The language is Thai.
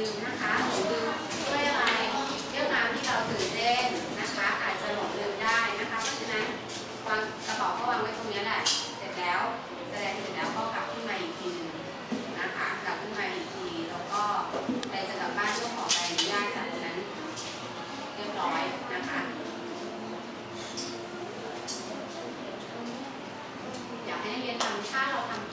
ลืมนะคะหลงลืมด้วยอะไรเรื่องราวที่เราตื่นเต้นนะคะ อาจจะหลงลืมได้นะคะ เพราะฉะนั้นวางกระเป๋าก็วางไว้ตรงนี้แหละ เสร็จแล้วแสดงเสร็จแล้วก็กลับขึ้นมาอีกทีนะคะกลับขึ้นมาอีกทีแล้วก็ไปจะกลับบ้านเพื่อขอใบอนุญาตจากนั้น เรียบร้อยนะคะอยากให้นักเรียนทำถ้าเราทำ